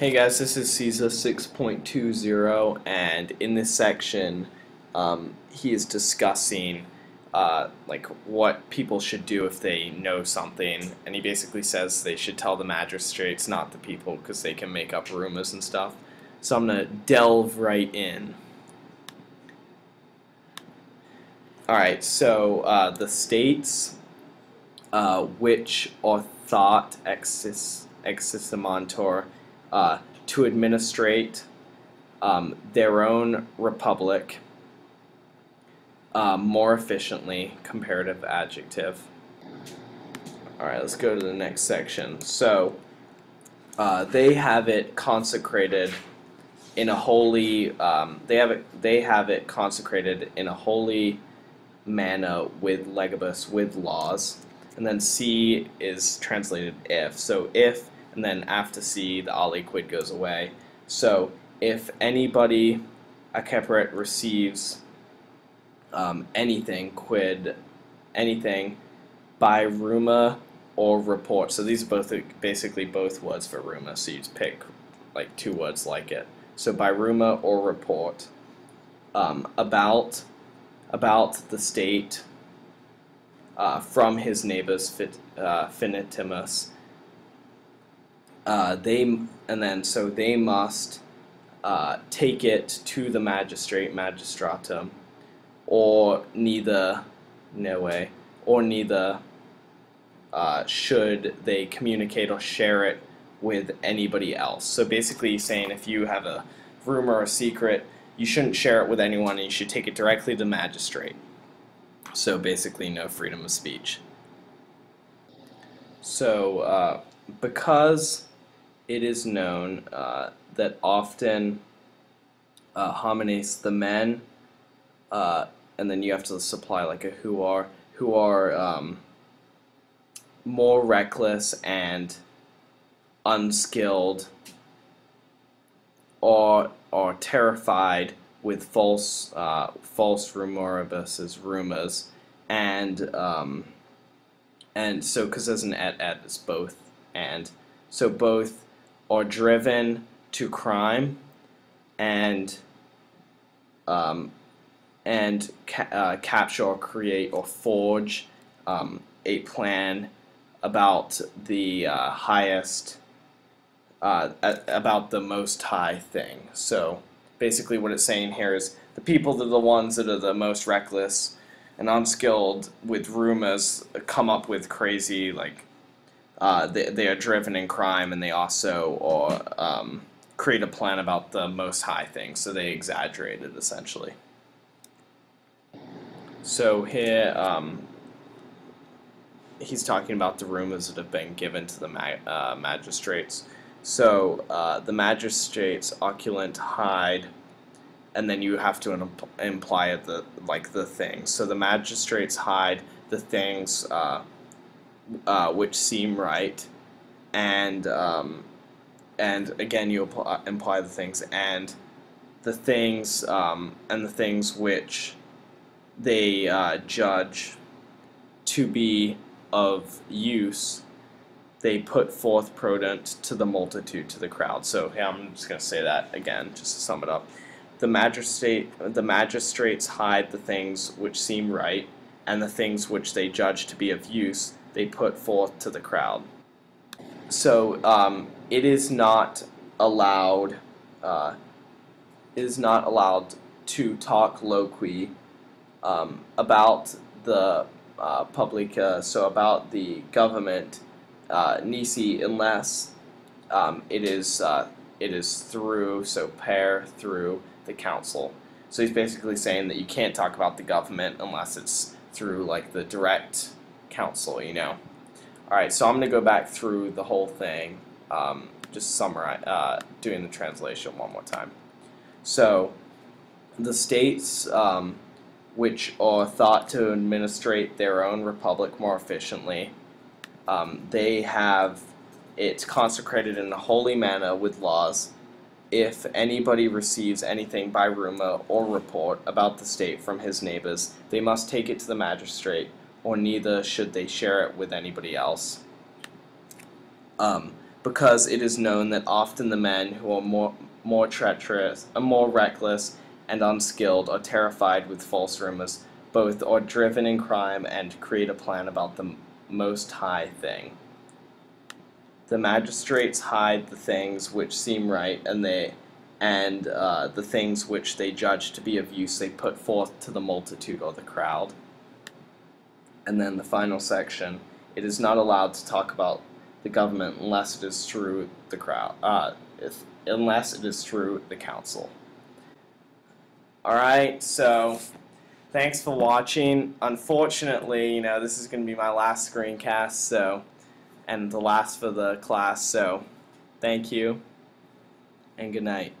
Hey guys, this is Caesar 6.20 and in this section um, he is discussing uh, like what people should do if they know something and he basically says they should tell the magistrates, not the people, because they can make up rumors and stuff. So I'm going to delve right in. Alright, so uh, the states uh, which are thought existimantur uh, to administrate um, their own republic uh, more efficiently, comparative adjective. Alright, let's go to the next section. So, uh, they have it consecrated in a holy, um, they have it, they have it consecrated in a holy manner with legibus, with laws. And then si is translated if. So if and then after si, the aliquid goes away. So if anybody acceperit receives um, anything, quid, anything, by rumor or report. So these are both basically both words for rumor. So you just pick like two words like it. So by rumor or report um, about about the state uh, from his neighbors fit, uh, finitimus uh, they and then so they must uh, take it to the magistrate magistratum, or neither no way or neither uh, should they communicate or share it with anybody else. So basically, saying if you have a rumor or secret, you shouldn't share it with anyone, and you should take it directly to the magistrate. So basically, no freedom of speech. So uh, because it is known uh, that often uh, homines, the men, uh, and then you have to supply like a who are, who are um, more reckless and unskilled or are terrified with false uh, false rumoribus as rumors. And um, and so because there's an et et is both. And so both are driven to crime and um, and ca uh, capture or create or forge um, a plan about the uh, highest uh, about the most high thing. So basically what it's saying here is the people that are the ones that are the most reckless and unskilled with rumors come up with crazy like uh, they, they are driven in crime and they also or um, create a plan about the most high thing, so they exaggerate it essentially. So here um, he's talking about the rumors that have been given to the ma uh, magistrates. So uh, the magistrates occult hide, and then you have to imp imply the like the things. So the magistrates hide the things uh, uh, which seem right, and um, and again you apply, imply the things and the things um, and the things which they uh, judge to be of use they put forth prodent to the multitude to the crowd. So yeah, I'm just gonna say that again just to sum it up. The magistrate the magistrates hide the things which seem right and the things which they judge to be of use they put forth to the crowd. So um, it is not allowed. Uh, is not allowed to talk loqui um, about the uh, publica, so about the government, uh, nisi, unless um, it is uh, it is through so per through the council. So he's basically saying that you can't talk about the government unless it's through like the direct council, you know. Alright, so I'm going to go back through the whole thing, um, just summarize, uh, doing the translation one more time. So, the states um, which are thought to administrate their own republic more efficiently, um, they have it consecrated in a holy manner with laws. If anybody receives anything by rumor or report about the state from his neighbors, they must take it to the magistrate or neither should they share it with anybody else. Um, because it is known that often the men who are more more treacherous, are more reckless, and unskilled are terrified with false rumors, both are driven in crime and create a plan about the most high thing. The magistrates hide the things which seem right, and they and uh, the things which they judge to be of use they put forth to the multitude or the crowd. And then the final section, it is not allowed to talk about the government unless it is through the crowd, uh, if, unless it is through the council. Alright, so thanks for watching. Unfortunately, you know, this is going to be my last screencast, so, and the last for the class, so thank you, and good night.